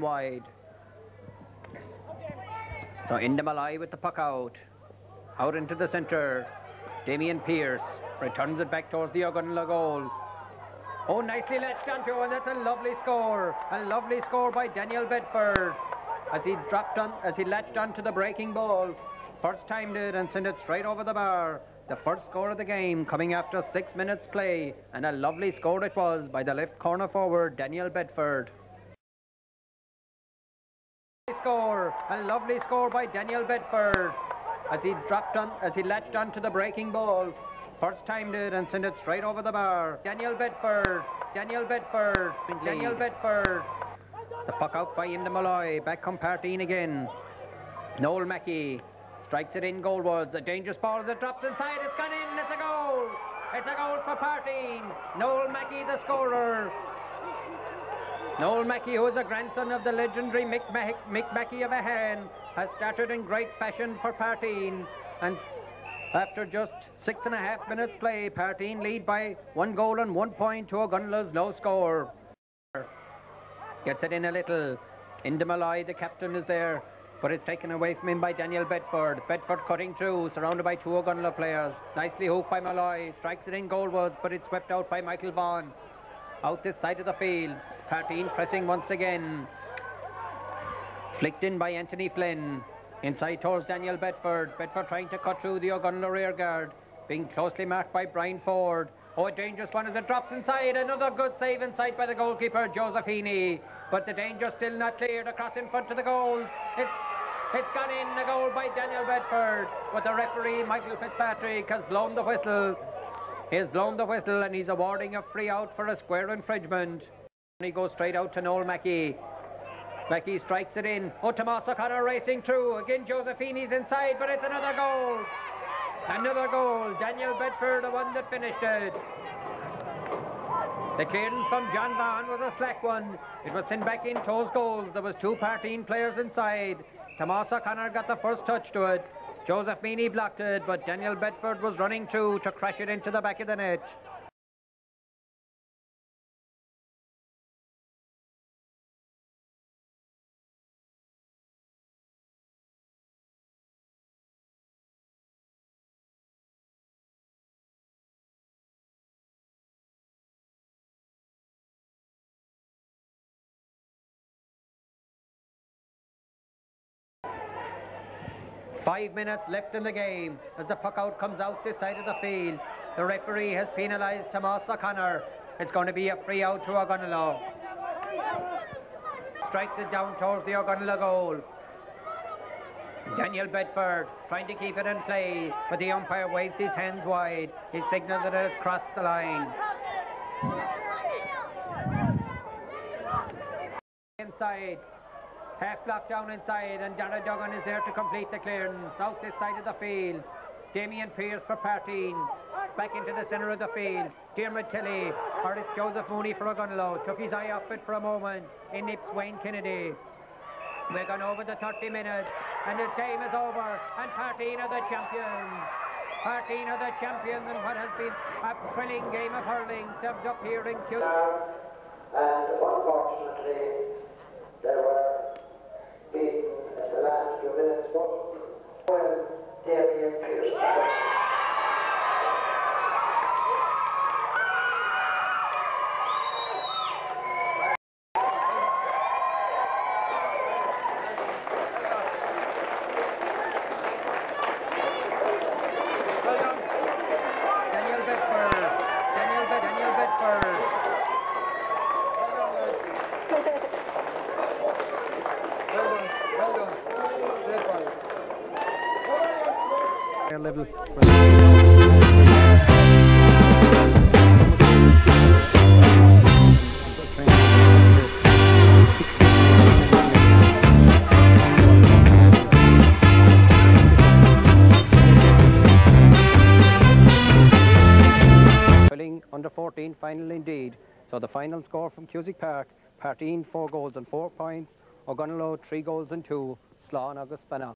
wide. So Malloy with the puck out. Out into the centre. Damien Pierce returns it back towards the Ogonnelloe goal. Oh, nicely latched onto, and that's a lovely score. A lovely score by Daniel Bedford as he dropped on, as he latched onto the breaking ball. First timed it and sent it straight over the bar. The first score of the game coming after six minutes play, and a lovely score it was by the left corner forward, Daniel Bedford. Score, a lovely score by Daniel Bedford as he dropped on, as he latched onto the breaking ball. First timed it and sent it straight over the bar. Daniel Bedford, Daniel Bedford, Daniel Bedford. The puck out by Enda Malloy. Back come Parteen again. Noel Mackey strikes it in goalwards. A dangerous ball as it drops inside. It's gone in. It's a goal. It's a goal for Parteen. Noel Mackey, the scorer. Noel Mackey, who is a grandson of the legendary Mick, Mac Mick Mackey of Ahane, has started in great fashion for Parteen and after just six and a half minutes play, Parteen lead by one goal and one point to a Ogonnelloe's low score. Gets it in a little. Enda Malloy, the captain, is there. But it's taken away from him by Daniel Bedford. Bedford cutting through, surrounded by two Ogonnelloe players. Nicely hooked by Malloy. Strikes it in goalwards, but it's swept out by Michael Vaughan. Out this side of the field. Parteen pressing once again. Flicked in by Anthony Flynn. Inside towards Daniel Bedford. Bedford trying to cut through the Ogonnelloe rear guard. Being closely marked by Brian Ford. Oh, a dangerous one as it drops inside. Another good save inside by the goalkeeper, Joseph Meany. But the danger still not cleared across in front of the goal. It's it's gone in, a goal by Daniel Bedford. But the referee, Michael Fitzpatrick, has blown the whistle. He has blown the whistle and he's awarding a free out for a square infringement. And he goes straight out to Noel Mackey. Mackey strikes it in. Oh, Tomas O'Connor racing through. Again, Joseph Meany's inside, but it's another goal. Another goal. Daniel Bedford, the one that finished it. The clearance from John Vaughan was a slack one. It was sent back in toes goals. There was two Parteen players inside. Tomas O'Connor got the first touch to it. Joseph Meany blocked it, but Daniel Bedford was running too to crash it into the back of the net. Five minutes left in the game as the puck out comes out this side of the field. The referee has penalised Tomas O'Connor. It's going to be a free out to Ogonnelloe. Strikes it down towards the Ogonnelloe goal. Daniel Bedford trying to keep it in play, but the umpire waves his hands wide. He signals that it has crossed the line. Inside, Half block down inside, and Dara Duggan is there to complete the clearance. Out this side of the field. Damien Pierce for Parteen. Back into the centre of the field. Dermot Kelly, or it's Joseph Mooney for Ogonnelloe. Took his eye off it for a moment. In nips Wayne Kennedy. We're gone over the 30 minutes, and the game is over, and Parteen are the champions. Parteen are the champions in what has been a thrilling game of hurling served up here in Q. And unfortunately, there were beaten in the last few minutes, but when Damien Pierce. Level. under 14 final indeed. So the final score from Cusack Park, Parteen 4 goals and 4 points, Ogonnelloe 3 goals and 2, Slán agus Spanna.